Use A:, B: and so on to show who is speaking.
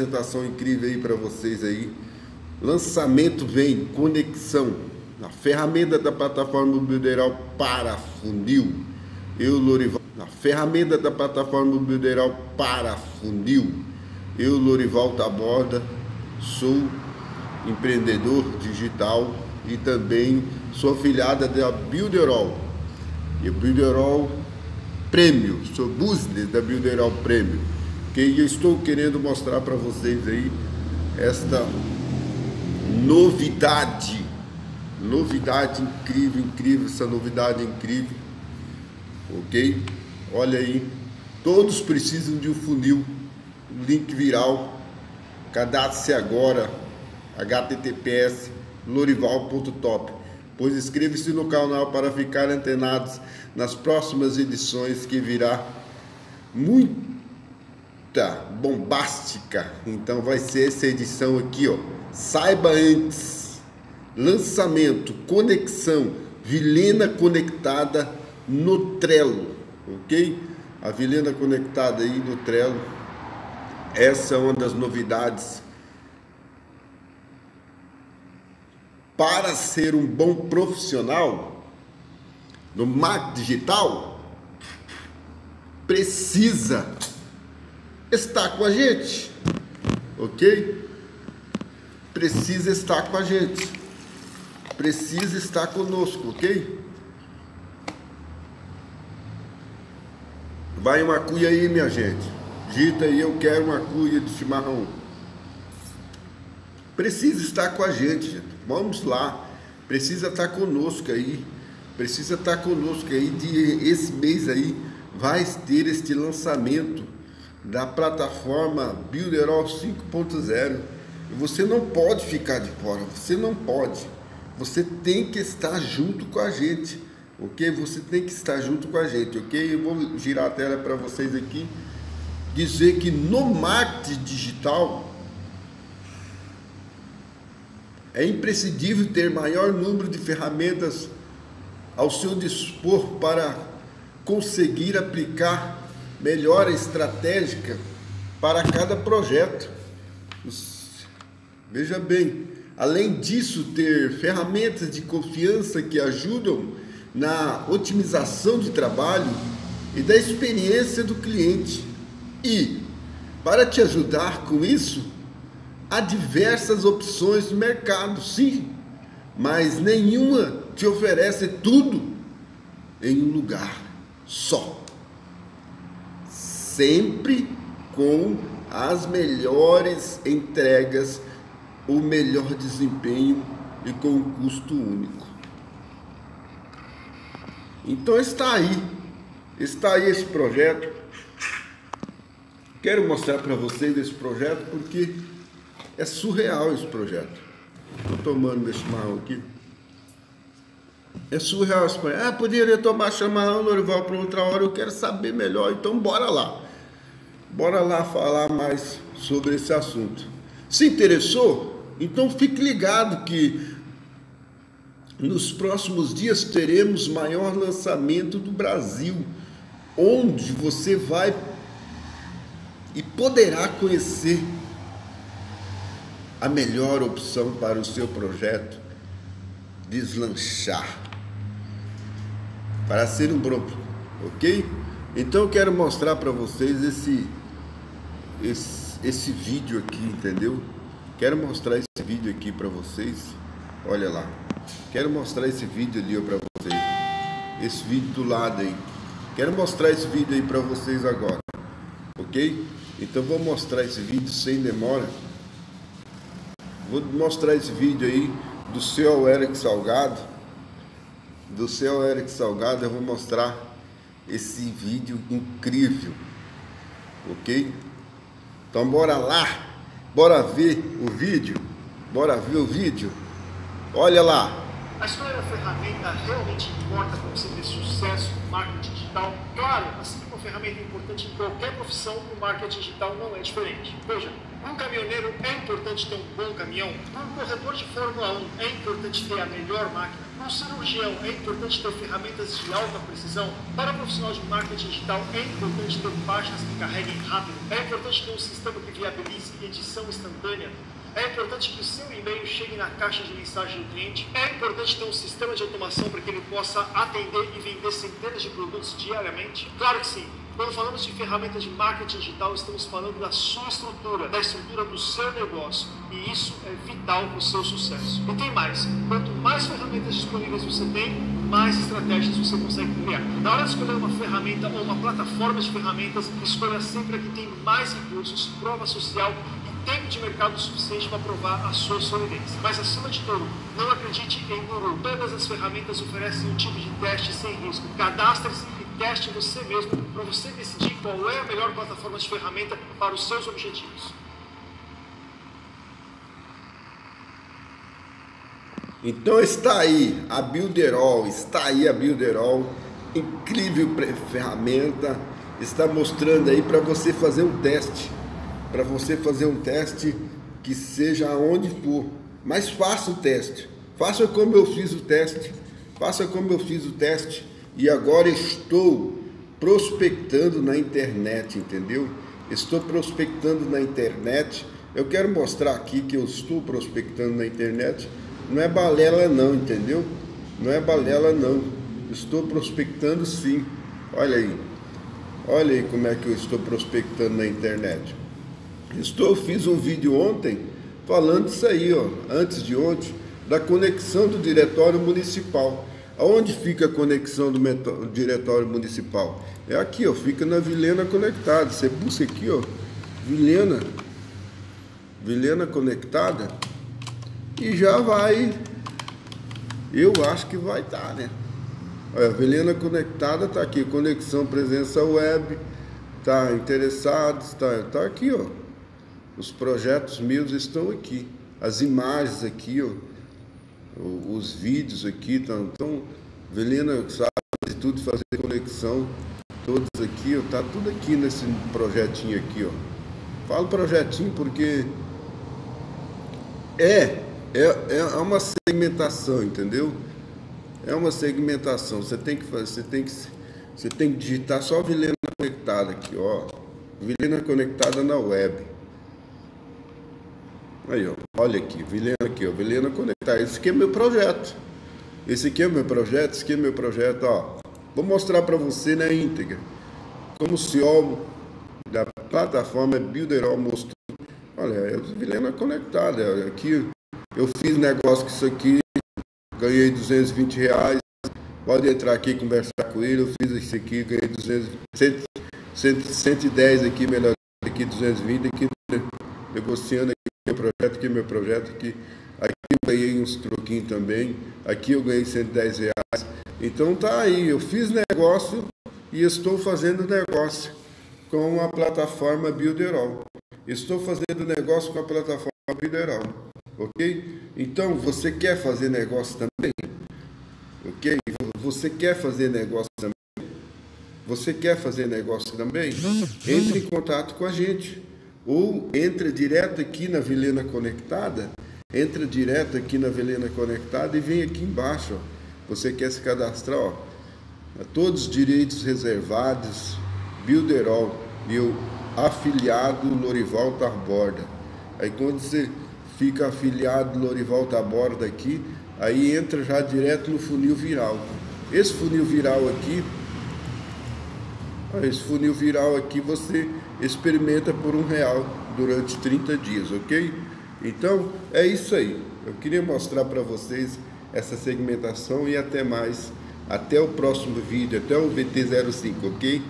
A: apresentação incrível aí para vocês aí. Lançamento vem, conexão. A ferramenta da plataforma Builderal para funil. Eu, Lorival. A ferramenta da plataforma Builderal para funil. Eu, Lorival Taborda, sou empreendedor digital e também sou afiliada da Builderall. E Builderall Prêmio, sou business da Builderall Prêmio que eu estou querendo mostrar para vocês aí esta novidade, novidade incrível, incrível, essa novidade incrível, ok? Olha aí, todos precisam de um funil, um link viral, cadastre-se agora, https lorival.top, pois inscreva-se no canal para ficar antenados nas próximas edições que virá. Muito bombástica. Então vai ser essa edição aqui, ó. Saiba antes. Lançamento, conexão, Vilena conectada no Trello, ok? A Vilena conectada aí no Trello. Essa é uma das novidades. Para ser um bom profissional no marketing digital, precisa está com a gente, ok? Precisa estar com a gente, precisa estar conosco, ok? Vai uma cuia aí, minha gente. Dita aí, eu quero uma cuia de chimarrão. Precisa estar com a gente, gente. Vamos lá. Precisa estar conosco aí. Precisa estar conosco aí. De esse mês aí vai ter este lançamento da plataforma Builderall 5.0. Você não pode ficar de fora, você não pode. Você tem que estar junto com a gente, ok? Você tem que estar junto com a gente, ok? Eu vou girar a tela para vocês aqui, dizer que no marketing digital é imprescindível ter maior número de ferramentas ao seu dispor para conseguir aplicar melhora estratégica para cada projeto. Veja bem, além disso, ter ferramentas de confiança que ajudam na otimização de trabalho e da experiência do cliente. E, para te ajudar com isso, há diversas opções no mercado, sim, mas nenhuma te oferece tudo em um lugar só sempre com as melhores entregas, o melhor desempenho e com um custo único. Então está aí, está aí esse projeto. Quero mostrar para vocês esse projeto porque é surreal esse projeto. Estou tomando meu chimarrão aqui. É surreal esse projeto. Ah, poderia tomar chimarrão, Lorival, para outra hora. Eu quero saber melhor, então bora lá. Bora lá falar mais sobre esse assunto. Se interessou? Então fique ligado que nos próximos dias teremos maior lançamento do Brasil, onde você vai e poderá conhecer a melhor opção para o seu projeto deslanchar para ser um bom, ok? Então eu quero mostrar para vocês esse esse, esse vídeo aqui, entendeu? Quero mostrar esse vídeo aqui para vocês. Olha lá. Quero mostrar esse vídeo ali para vocês. Esse vídeo do lado aí. Quero mostrar esse vídeo aí para vocês agora. Ok? Então vou mostrar esse vídeo sem demora. Vou mostrar esse vídeo aí do seu Eric Salgado. Do seu Eric Salgado eu vou mostrar esse vídeo incrível. Ok? Então bora lá, bora ver o vídeo, bora ver o vídeo. Olha lá.
B: Ferramenta realmente importa para você ter sucesso no marketing digital? Claro, assim como ferramenta importante em qualquer profissão, o marketing digital não é diferente. Veja, um caminhoneiro é importante ter um bom caminhão. Um corredor de Fórmula 1 é importante ter a melhor máquina. Um cirurgião é importante ter ferramentas de alta precisão. Para profissional de marketing digital é importante ter páginas que carreguem rápido. É importante ter um sistema que viabilize edição instantânea. É importante que o seu e-mail chegue na caixa de mensagem do cliente. É importante ter um sistema de automação para que ele possa atender e vender centenas de produtos diariamente. Claro que sim. Quando falamos de ferramentas de marketing digital, estamos falando da sua estrutura, da estrutura do seu negócio. E isso é vital para o seu sucesso. E tem mais: quanto mais ferramentas disponíveis você tem, mais estratégias você consegue criar. Na hora de escolher uma ferramenta ou uma plataforma de ferramentas, escolha sempre a que tem mais recursos, prova social tempo de mercado suficiente para provar a sua solidez. Mas acima de tudo, não acredite em guru. Todas as ferramentas oferecem um tipo de teste sem risco. Cadastre-se e teste você mesmo para você decidir qual é a melhor plataforma de ferramenta para os seus objetivos.
A: Então está aí a Builderall, está aí a Builderall, incrível ferramenta, está mostrando aí para você fazer um teste para você fazer um teste que seja aonde for. Mas faça o teste. Faça como eu fiz o teste. Faça como eu fiz o teste. E agora estou prospectando na internet, entendeu? Estou prospectando na internet. Eu quero mostrar aqui que eu estou prospectando na internet. Não é balela não, entendeu? Não é balela não. Estou prospectando sim. Olha aí. Olha aí como é que eu estou prospectando na internet. Estou, fiz um vídeo ontem falando isso aí, ó, antes de ontem, da conexão do diretório municipal. Aonde fica a conexão do diretório municipal? É aqui, ó, fica na Vilena Conectada. Você busca aqui, ó, Vilena, Vilena Conectada e já vai. Eu acho que vai estar, tá, né? Olha, Vilena Conectada tá aqui, conexão presença web, tá interessados, tá, tá aqui, ó. Os projetos meus estão aqui. As imagens aqui, ó, os vídeos aqui estão. Então, Velina sabe de tudo fazer conexão. Todos aqui, ó, tá tudo aqui nesse projetinho aqui, ó. Falo projetinho porque é, é, é uma segmentação, entendeu? É uma segmentação. Você tem que fazer, você tem que, você tem que digitar só Vilena conectada aqui, ó. Vilena conectada na web. Aí, ó, olha aqui, Vilena aqui, ó, Vilena Conectar. Esse aqui é meu projeto. Esse aqui é meu projeto, esse aqui é meu projeto, ó. Vou mostrar para você na íntegra como o CEO da plataforma Builderall mostrou. Olha, é Vilena Conectada. Aqui eu fiz negócio com isso aqui, ganhei 220 reais. Pode entrar aqui e conversar com ele. Eu fiz isso aqui, ganhei 200, 100, 110 aqui, melhor aqui, 220 aqui, negociando aqui meu projeto, aqui meu projeto, aqui, aqui eu ganhei uns troquinhos também, aqui eu ganhei 110 reais. Então tá aí, eu fiz negócio e estou fazendo negócio com a plataforma Builderall. Estou fazendo negócio com a plataforma Builderall, ok? Então você quer fazer negócio também? Ok? Você quer fazer negócio também? Você quer fazer negócio também? Entre em contato com a gente ou entra direto aqui na Vilena Conectada, entra direto aqui na Vilena Conectada e vem aqui embaixo, ó. Você quer se cadastrar, ó. Todos os direitos reservados, Builderall, meu afiliado Lorival Tarborda. Aí quando você fica afiliado Lorival Tarborda aqui, aí entra já direto no funil viral. Esse funil viral aqui, esse funil viral aqui você experimenta por um real durante 30 dias, ok? Então é isso aí. Eu queria mostrar para vocês essa segmentação e até mais. Até o próximo vídeo, até o VT05, ok?